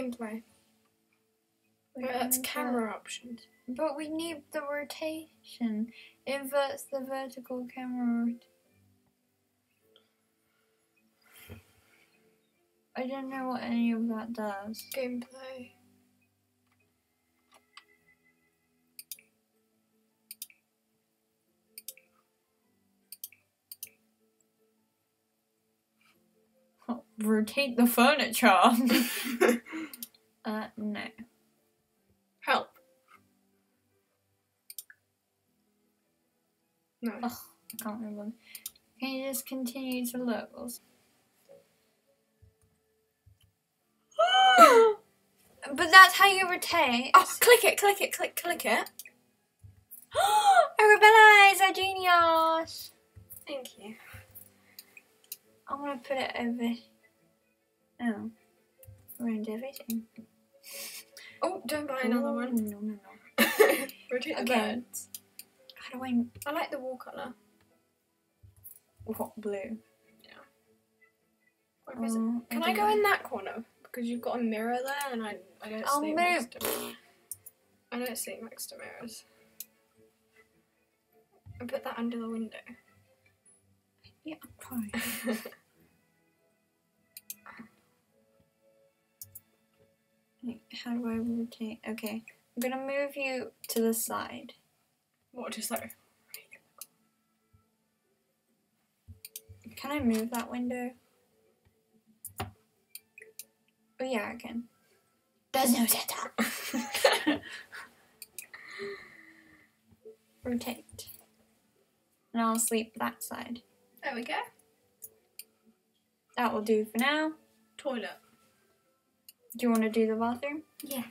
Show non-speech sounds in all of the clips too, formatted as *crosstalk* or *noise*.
Gameplay. Right, that's camera options. But we need the rotation. Inverts the vertical camera. rot- I don't know what any of that does. Gameplay. Rotate the furniture. *laughs* uh, no. Help. No. Ugh, I can't remember. Can you just continue to look? *gasps* but that's how you rotate. Oh, click it, click it, click, click it. *gasps* Arabella is a genius. Thank you. I'm gonna put it over. Oh, ruined everything. Oh, don't buy another Oh, one. No, no, no. *laughs* Rotate the Okay. birds. How do I? I like the wall colour. What blue? It? Oh, Can I don't go know. in that corner? Because you've got a mirror there and I, I don't I'll sleep move. next to I don't sleep next to mirrors. And put that under the window. Yeah, I'm *laughs* How do I rotate? Okay, I'm gonna move you to the side. what, just like... Can I move that window? Oh yeah, I can. There's no center. *laughs* Rotate. And I'll sleep that side. there we go. That will do for now. Toilet. Do you want to do the bathroom? Yeah.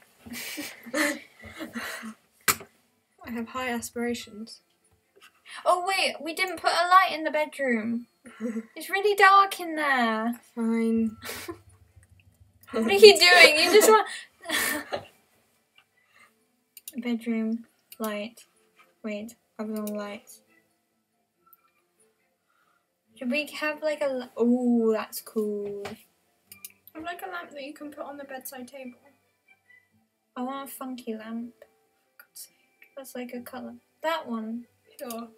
*laughs* I have high aspirations. Oh wait, we didn't put a light in the bedroom. It's really dark in there. Fine. *laughs* What are you doing? You just want *laughs* bedroom light. Wait, I've than lights. Should we have like a? Oh, that's cool. I'd like a lamp that you can put on the bedside table. I want a funky lamp. God's sake. That's like a color. That one. Sure.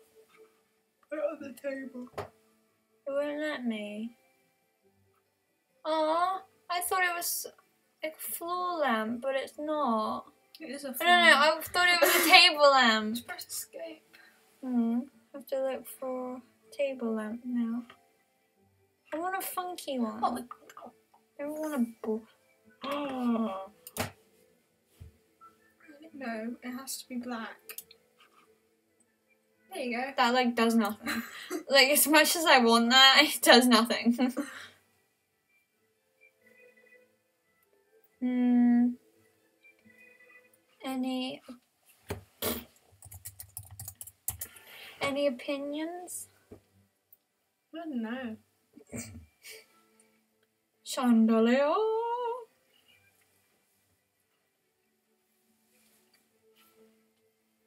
Put it on the table. It won't let me. Aw, I thought it was a floor lamp, but it's not. It is a I don't know. I thought it was a table lamp. Just press escape. Hmm. Have to look for table lamp now. I want a funky one. Oh, *gasps* I don't want a bo- Oh. No, it has to be black. There you go. That like does nothing. *laughs* like as much as I want that, it does nothing. *laughs* hmm. Any any opinions? I don't know. Chandelier.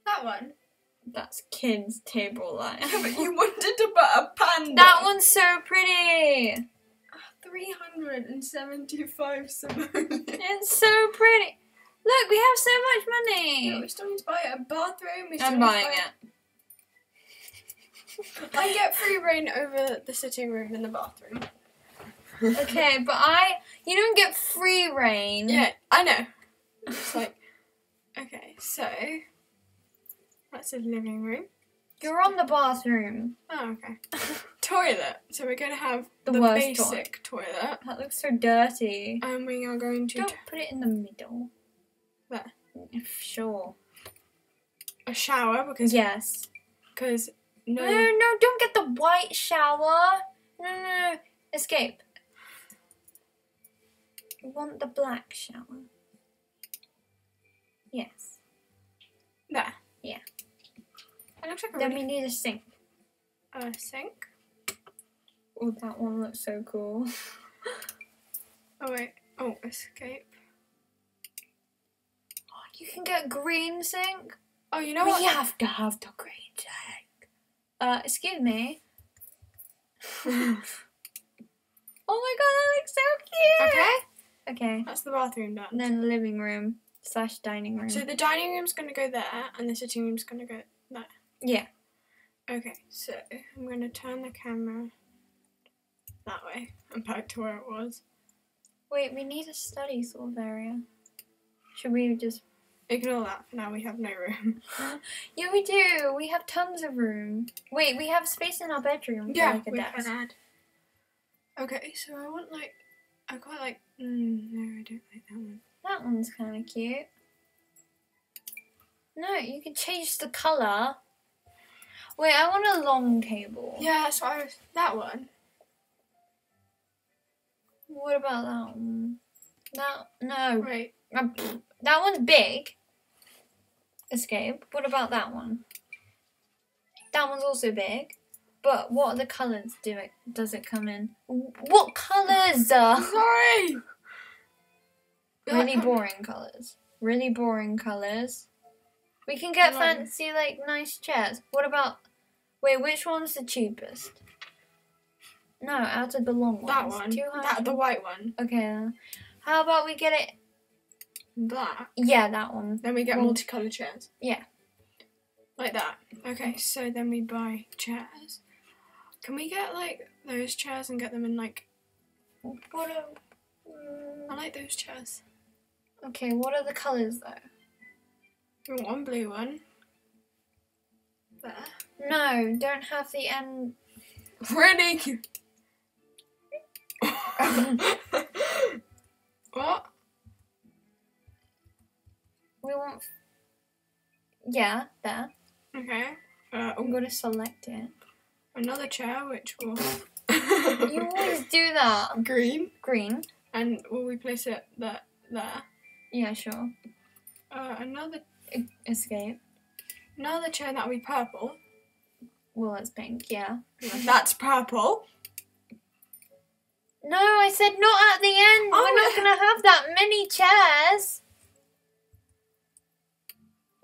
That one. That's kids' table lamp. but you wanted to put a panda. that one's so pretty. 375 simoleons. It's so pretty. Look, we have so much money. Yeah, we still need to buy a bathroom. We I'm buying buy- it. I get free reign over the sitting room and the bathroom. Okay, but I you don't get free reign. Yeah, I know. It's *laughs* like, okay, so that's the living room. You're on the bathroom. Oh, okay. *laughs* toilet. So we're going to have The the, worst basic toilet, That looks so dirty. and we are going to Don't put it in the middle. Where? Sure. a shower because Yes. because no, No, no, don't get the white shower. No, no, no. Escape. We want the black shower. Yes. there. Yeah. It looks like a Then really we need a sink. uh, sink. Oh, that one looks so cool. *laughs* Oh wait. Oh, escape. You can get green sink. Oh, you know we what? have to have the green sink. Uh, excuse me. *laughs* *laughs* oh my god, that looks so cute. Okay. Okay. That's the bathroom done. And then the living room slash dining room. So the dining room's gonna go there, and the sitting room's gonna go there. yeah. Okay, so I'm gonna turn the camera that way and back to where it was. Wait, we need a study sort of area. Should we just? Ignore that for now. We have no room. *laughs* *laughs* Yeah, we do. We have tons of room. Wait, we have space in our bedroom. Yeah, like a we desk. can add. Okay, so I want like I quite like. Mm, no, I don't like that one. That one's kind of cute. No, you can change the color. Wait, I want a long table. Yeah, so I was that one. What about that one? That no. Right. Uh, That one's big. Escape. What about that one? That one's also big. But what other colours do it does it come in? What colours? Uh, Sorry. *laughs* really boring colours. Really boring colours. We can get fancy like nice chairs. What about wait, which one's the cheapest? No, out of the long ones. That one. 200. That the white one. Okay. How about we get it Black. Yeah, that one. Then we get Well- multicolored chairs. Yeah. Like that. Okay, so then we buy chairs. Can we get like those chairs and get them in like What are, mm, I like those chairs. Okay, what are the colours though? We want one blue one. There. No, don't have the end. Ready? *laughs* what? We want. Yeah, there. Okay. Uh, I'm gonna select it. Another chair, which will. You always do that. *laughs* green, Green. and will we place it there? There. Yeah, sure. Uh, another Escape. another chair that'll be purple. Well, it's pink. Yeah. That's purple. No, I said not at the end. Oh, We're not gonna have that many chairs.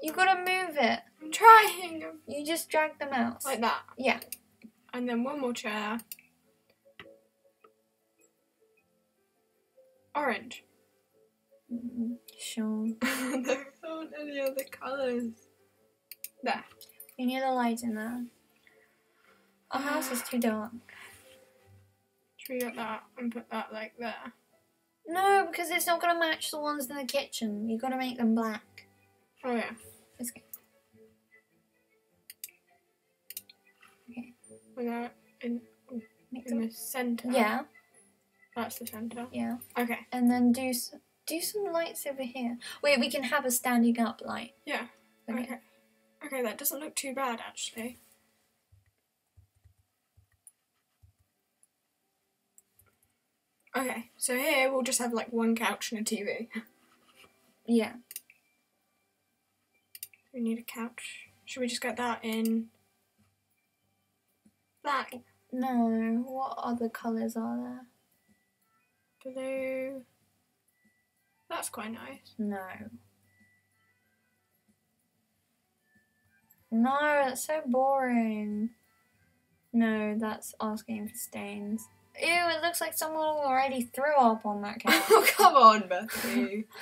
You gotta move it. I'm trying. You just drag them out. Like that. Yeah. And then one more chair. Orange. Mm, Sure. *laughs* there aren't any other colours. There. You need a light in there. Our house is too dark. Should we get that and put that like there? No, because it's not gonna match the ones in the kitchen. You gotta make them black. Oh yeah. That in, in the centre. Yeah, That's the centre. yeah. Okay. And then do s- do some lights over here. Wait, we can have a standing up light. Yeah. Okay. Okay. Okay, that doesn't look too bad actually. Okay, so here we'll just have like one couch and a TV. Yeah. We need a couch. Should we just get that in black, No. What other colours are there? blue? That's quite nice. No. No, that's so boring. No, that's asking for stains. Ew, it looks like someone already threw up on that *laughs* couch. oh come on, Bethany. *laughs*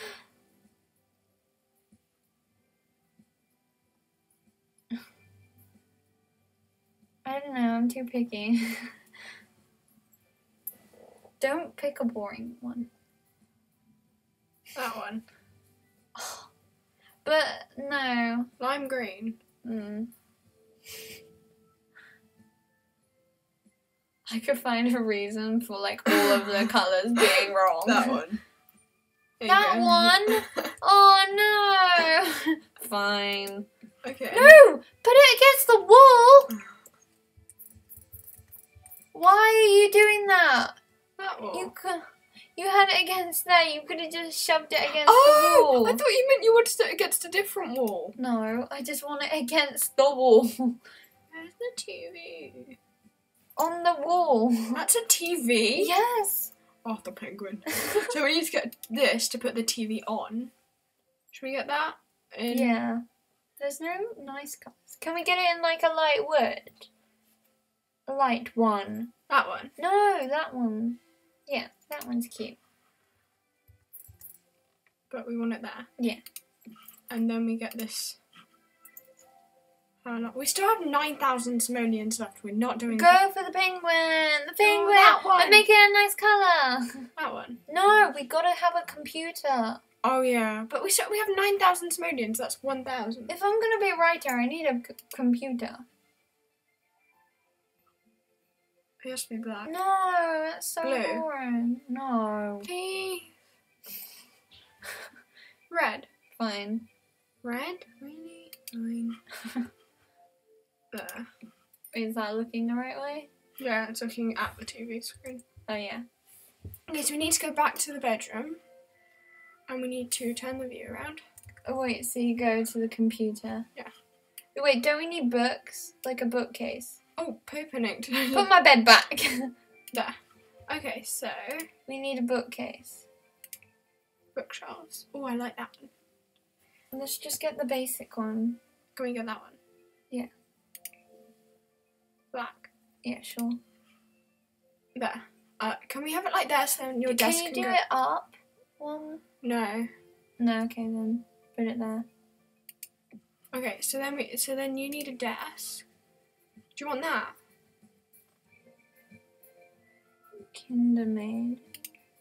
I don't know, I'm too picky. *laughs* don't pick a boring one. that one. But no. Lime green. Mm. I could find a reason for like all of the *laughs* colours being wrong. That one. There That one? *laughs* Oh no! Fine. okay. No! Put it against the wall! Why are you doing that? That one. You could. You had it against there. You could have just shoved it against the oh, wall. I thought you meant you wanted it against a different wall. no, I just want it against the wall. *laughs* Where's the TV? On the wall. That's a TV. Yes. Oh, the penguin. *laughs* so we need to get this to put the TV on. Should we get that? In? Yeah. There's no nice colours. Can we get it in like a light wood? Light one. That one. No, that one. Yeah, that one's cute. but we want it there. Yeah. And then we get this. Oh. We still have 9,000 simoleons left. We're not doing Go for the penguin. The oh, penguin. that one. And make it a nice colour. that one. No, we gotta have a computer. Oh, yeah. But we still, we have 9,000 simoleons. That's 1,000. If I'm gonna be a writer, I need a c- computer. It has to be black. No, that's so Blue. boring. No. Okay. Red. Fine. Red? Really? Fine. *laughs* there. Is that looking the right way? Yeah, it's looking at the TV screen. Oh yeah. Okay, so we need to go back to the bedroom. And we need to turn the view around. Oh wait, so you go to the computer. Yeah. Wait, don't we need books? Like a bookcase? Oh, poop and ink. *laughs* Put my bed back. there. Okay, so we need a bookcase. bookshelves. Oh, I like that one. Let's just get the basic one. Can we get that one? Yeah. Black. Yeah, sure. There. Uh, can we have it like this? Then your Can desk you can do go. it up? One? No. No, okay then. Put it there. Okay, so then we. So then you need a desk. Do you want that? Kindermaid.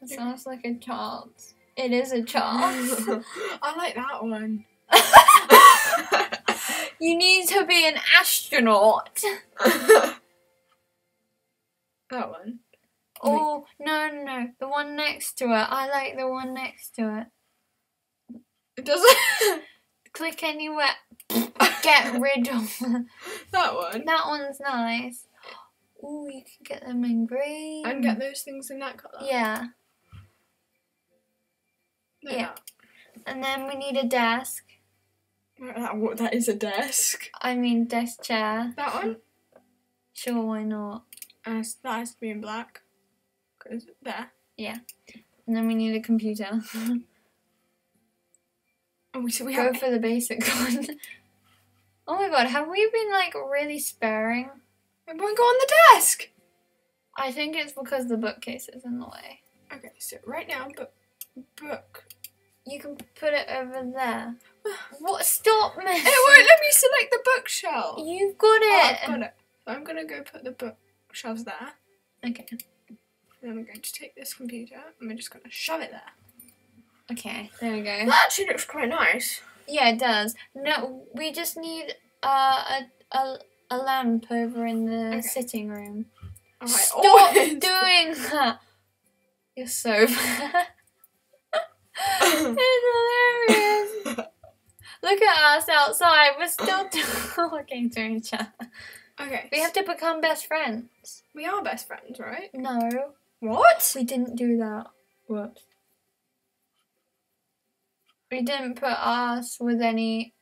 That sounds like a child. It is a child. *laughs* I like that one. *laughs* you need to be an astronaut. *laughs* that one. Oh, no, no, no. The one next to it. I like the one next to it. It doesn't. Click anywhere. Get rid of *laughs* that one. That one's nice. Oh, you can get them in green. And get those things in that colour. Yeah. Like yeah. And then we need a desk. That. That, what, that is a desk. I mean, desk chair. That one. Sure, why not? Uh, that has to be in black. Cause there. Yeah. And then we need a computer. *laughs* Oh, we so we Go have. for the basic *laughs* one. Oh my god, have we been like really sparing? It won't go on the desk. I think it's because the bookcase is in the way. Okay, so right now, book, book. You can put it over there. *sighs* What? Stop messing. It won't let me select the bookshelf. You've got Oh, it. I've got it. So I'm gonna go put the bookshelves there. Okay. Then we're going to take this computer and we're just gonna shove it there. Okay. There we go. That actually looks quite nice. Yeah, it does. No, we just need uh, a a a lamp over in the Okay. sitting room. Alright, Stop *laughs* always. doing *laughs* that. You're so *laughs* bad. it's hilarious. Look at us outside. We're still talking to each other. okay, We have to become best friends. we are best friends, right? No, What? we didn't do that. Whoops. We didn't put us with any.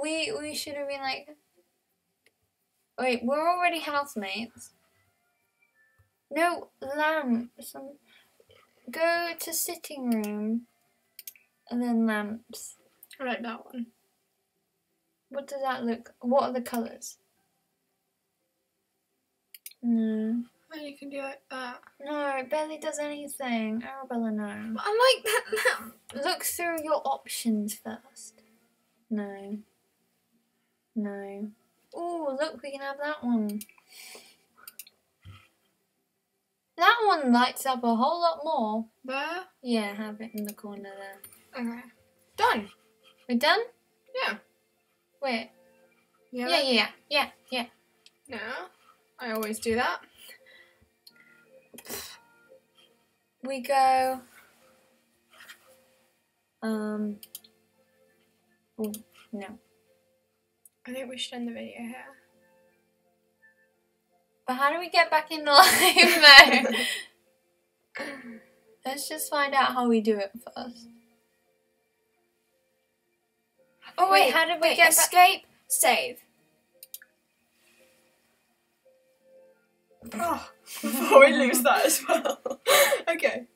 We we should have been like. Wait, we're already housemates. No lamps. Go to sitting room, and then lamps. I like that one. What does that look? What are the colours? No, Oh, you can do like that. no, it barely does anything. Arabella, no. But I like that. Look through your options first. No. No. Oh, look, we can have that one. That one lights up a whole lot more. There. Yeah, have it in the corner there. Okay. Done. We're done? Yeah. Wait. Yeah. Yeah, yeah, yeah, yeah. Now, I always do that. We go. Um. Oh, no. I think we should end the video here. But how do we get back in *laughs* live mode? *laughs* Let's just find out how we do it first. Oh Wait, how did we wait, get escape? Save. Oh, before we lose that as well. *laughs* okay.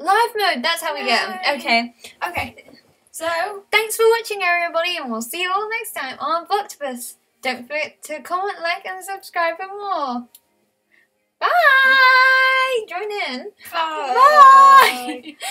Live mode, that's how we get them. Okay. Okay. So, Thanks for watching, everybody, and we'll see you all next time on Blocktopus. Don't forget to comment, like, and subscribe for more. Bye. Join in. Bye. Bye. *laughs*